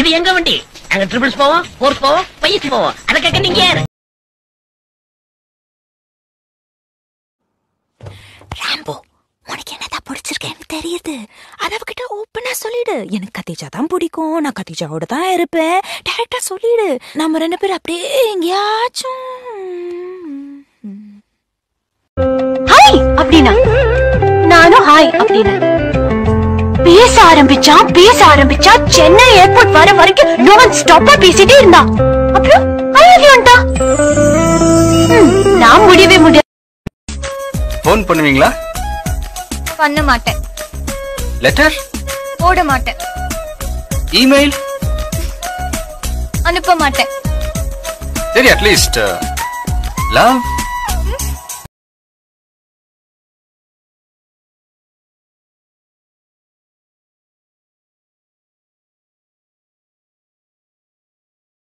இது எங்க வண்டி? அங்க ட்ரிபிள்ஸ் போவோம் ஃபோர்ஸ் போவோம் பையஸ் போவோம். அதை கேட்க நீங்க யாரு? ராம்போ உனக்கு என்னதான் பிடிச்சிருக்கேன்னு தெரியுது. அத அவகிட்ட ஓப்பனா சொல்லிடு. எனக்கு கத்திஜா தான் பிடிக்கும். நான் கத்திஜாவோட தான் இருப்பேன். டைரக்டா சொல்லிடு. நம்ம ரெண்டு பேரும் அப்படியே எங்கேயாச்சும். ஹாய் அப்படின்னா. நானும் ஹாய் அப்படின்னா. பேச ஆரம்பிச்சான் பேச ஆரம்பிச்சா சென்னை ஏர்போர்ட் வர வரைக்கும் நான் ஸ்டாப்பா பேசிட்டே இருந்தா. அப்புறம் யூ நான் முடியவே முடியாது. ஃபோன் பண்ணுவீங்களா? பண்ண மாட்டேன். லெட்டர் போட மாட்டேன். இமெயில் அனுப்ப மாட்டேன். சரி அட்லீஸ்ட் லவ்